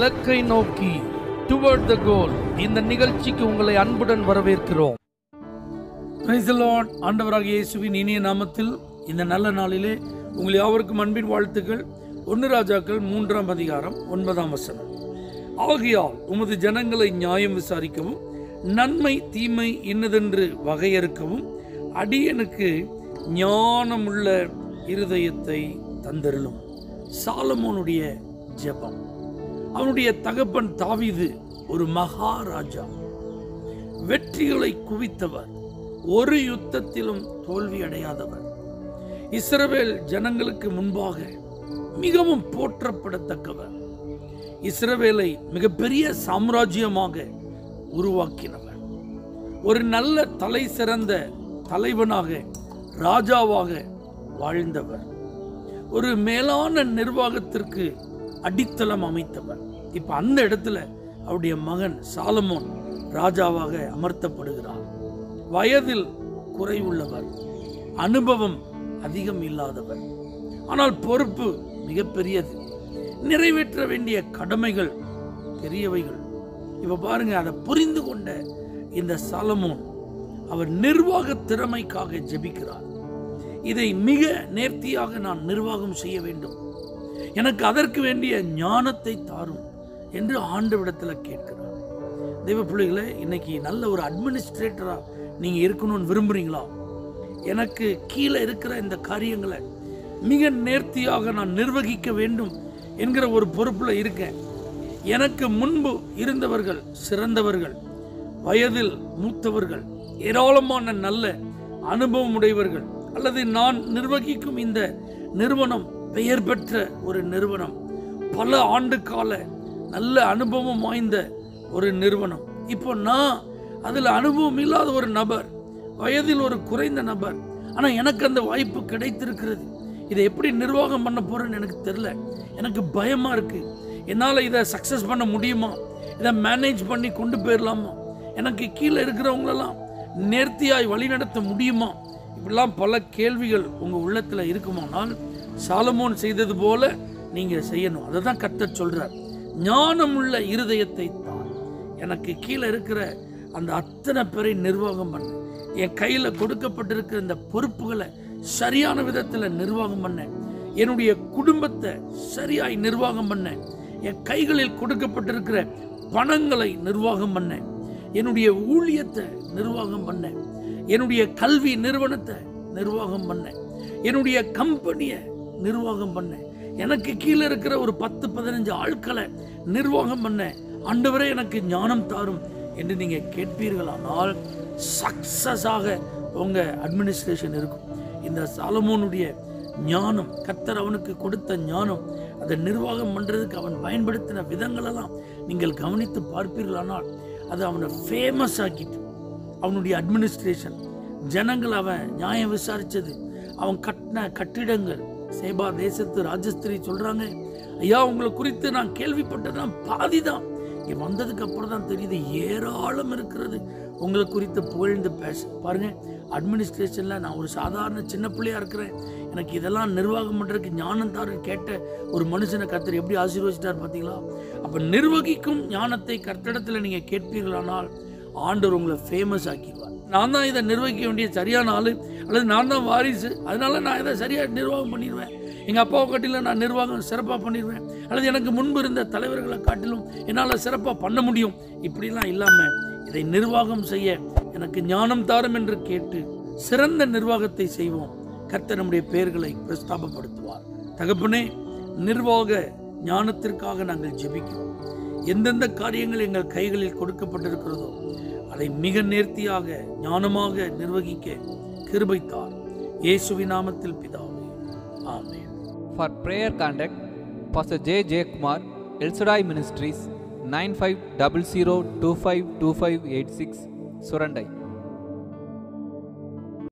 இலக்கை நோக்கி டுவர்ட் த கோல் இந்த நிகழ்ச்சிக்கு உங்களை அன்புடன் வரவேற்கிறோம். ஆண்டவராக இயேசுவின் இனிய நாமத்தில் இந்த நல்ல நாளிலே உங்களை யாவருக்கும் அன்பின் வாழ்த்துக்கள். ஒன்று ராஜாக்கள் மூன்றாம் அதிகாரம் ஒன்பதாம் வசனம். ஆகையால் உமது ஜனங்களை நியாயம் விசாரிக்கவும் நன்மை தீமை இன்னதென்று வகையறுக்கவும் அடியனுக்கு ஞானமுள்ள இருதயத்தை தந்தருளும். சாலமோனுடைய ஜெபம். அவனுடைய தகப்பன் தாவிது ஒரு மகாராஜா. வெற்றிகளை குவித்தவர் ஒரு யுத்தத்திலும் தோல்வி அடையாதவர். இஸ்ரவேல் ஜனங்களுக்கு முன்பாக மிகவும் போற்றப்படத்தக்கவர். இஸ்ரவேலை மிகப்பெரிய சாம்ராஜ்யமாக உருவாக்கினவர். ஒரு நல்ல தலை சிறந்த தலைவனாக ராஜாவாக வாழ்ந்தவர். ஒரு மேலான நிர்வாகத்திற்கு அடித்தளம் அமைத்தவர் இப்போ அந்த இடத்துல அவருடைய மகன் சாலமோன் ராஜாவாக அமர்த்தப்படுகிறார். வயதில் குறைவுள்ளவர். அனுபவம் அதிகம் இல்லாதவர். ஆனால் பொறுப்பு மிகப்பெரியது. நிறைவேற்ற வேண்டிய கடமைகள் பெரியவைகள். இப்போ பாருங்க அதை புரிந்து கொண்ட இந்த சாலமோன் அவர் நிர்வாக திறமைக்காக ஜெபிக்கிறார். இதை மிக நேர்த்தியாக நான் நிர்வாகம் செய்ய வேண்டும். எனக்கு அதற்கு வேண்டிய ஞானத்தை தாரும் என்று ஆண்டவிடத்தில் கேட்கிறார். தெய்வ பிள்ளைகளை இன்னைக்கு நல்ல ஒரு அட்மினிஸ்ட்ரேட்டராக நீங்கள் இருக்கணும்னு விரும்புகிறீங்களா எனக்கு கீழே இருக்கிற இந்த காரியங்களை மிக நேர்த்தியாக நான் நிர்வகிக்க வேண்டும் என்கிற ஒரு பொறுப்பில் இருக்கேன். எனக்கு முன்பு இருந்தவர்கள் சிறந்தவர்கள் வயதில் மூத்தவர்கள் ஏராளமான நல்ல அனுபவம் உடையவர்கள் அல்லது நான் நிர்வகிக்கும் இந்த நிறுவனம் பெயர் பெற்ற ஒரு நிறுவனம். பல ஆண்டு கால நல்ல அனுபவம் வாய்ந்த ஒரு நிறுவனம். இப்போ நான் அதில் அனுபவம் இல்லாத ஒரு நபர் வயதில் ஒரு குறைந்த நபர். ஆனால் எனக்கு அந்த வாய்ப்பு கிடைத்திருக்கிறது. இதை எப்படி நிர்வாகம் பண்ண போறேன்னு எனக்கு தெரில எனக்கு பயமாக இருக்குது என்னால் இதை சக்ஸஸ் பண்ண முடியுமா? இதை மேனேஜ் பண்ணி கொண்டு போயிடலாமா எனக்கு கீழே இருக்கிறவங்களெல்லாம் நேர்த்தியாய் வழிநடத்த முடியுமா? இப்படிலாம் பல கேள்விகள் உங்கள் உள்ளத்தில் இருக்குமானால் சாலமோன் செய்தது போல நீங்கள் செய்யணும். அதை தான் கர்த்தர் சொல்றார். ஞானமுள்ள இருதயத்தை தான். எனக்கு கீழே இருக்கிற அந்த அத்தனை பேரை நிர்வாகம் பண்ண. என் கையில் கொடுக்கப்பட்டிருக்கிற இந்த பொறுப்புகளை சரியான விதத்தில் நிர்வாகம் பண்ண. என்னுடைய குடும்பத்தை சரியாய் நிர்வாகம் பண்ண. என் கைகளில் கொடுக்கப்பட்டிருக்கிற பணங்களை நிர்வாகம் பண்ண. என்னுடைய ஊழியத்தை நிர்வாகம் பண்ண. என்னுடைய கல்வி நிறுவனத்தை நிர்வாகம் பண்ண. என்னுடைய கம்பெனியை நிர்வாகம் பண்ணேன் எனக்கு கீழே இருக்கிற ஒரு பத்து பதினஞ்சு ஆட்களை நிர்வாகம் பண்ணேன் ஆண்டவரே எனக்கு ஞானம் தாரும் என்று நீங்கள் கேட்பீர்களானால் சக்ஸஸாக உங்கள் அட்மினிஸ்ட்ரேஷன் இருக்கும். இந்த சாலமோனுடைய ஞானம் கத்தர் அவனுக்கு கொடுத்த ஞானம் அதை நிர்வாகம் பண்ணுறதுக்கு அவன் பயன்படுத்தின விதங்களெல்லாம் நீங்கள் கவனித்து பார்ப்பீர்களானால் அது அவனை ஃபேமஸ் ஆக்கிட்டு அவனுடைய அட்மினிஸ்ட்ரேஷன் ஜனங்கள் அவன் நியாயம் விசாரித்தது அவன் கட்டின கட்டிடங்கள் சேபா தேசத்து ராஜஸ்திரி சொல்றாங்க ஐயா உங்களை குறித்து நான் கேள்விப்பட்டதான் பாதி தான். இங்க வந்ததுக்கு அப்புறம் தான் தெரியுது ஏராளம் இருக்கிறது. உங்களை குறித்து புகழ்ந்து பேச பாருங்க அட்மினிஸ்ட்ரேஷன்ல நான் ஒரு சாதாரண சின்ன பிள்ளையா இருக்கிறேன். எனக்கு இதெல்லாம் நிர்வாகம் பண்றதுக்கு ஞானம் தாரு கேட்ட ஒரு மனுஷனை கர்த்தர் எப்படி ஆசீர்வதிச்சிட்டார் பாத்தீங்களா அப்ப நிர்வகிக்கும் ஞானத்தை கர்த்தடத்துல நீங்க கேட்பீர்களானால் ஆண்டவர் உங்களை ஃபேமஸ் ஆக்கிடுவார். நான் தான் இதை நிர்வகிக்க வேண்டிய சரியான ஆளு. அல்லது நான் தான் வாரிசு. அதனால நான் இதை சரியாக நிர்வாகம் பண்ணிடுவேன். எங்கள் அப்பாவை காட்டிலும் நான் நிர்வாகம் சிறப்பாக பண்ணிடுவேன். அல்லது எனக்கு முன்பு இருந்த தலைவர்களை காட்டிலும் என்னால் சிறப்பாக பண்ண முடியும். இப்படிலாம் இல்லாமல் இதை நிர்வாகம் செய்ய எனக்கு ஞானம் தாரும் என்று கேட்டு சிறந்த நிர்வாகத்தை செய்வோம். கர்த்த நம்முடைய பெயர்களை பிரஸ்தாபப்படுத்துவார். தகப்பனே நிர்வாக ஞானத்திற்காக நாங்கள் ஜெபிக்கிறோம். எந்தெந்த காரியங்கள் எங்கள் கைகளில் கொடுக்கப்பட்டிருக்கிறதோ அதை மிக நேர்த்தியாக ஞானமாக நிர்வகிக்க கிருபைத்தார் இயேசுவி நாமத்தில் பிதாவே ஆமேன் for prayer contact pastor J Jayakumar El Shaddai ministries nine five double zero two five two five eight six Surandai